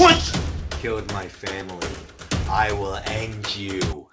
What? Killed my family. I will end you.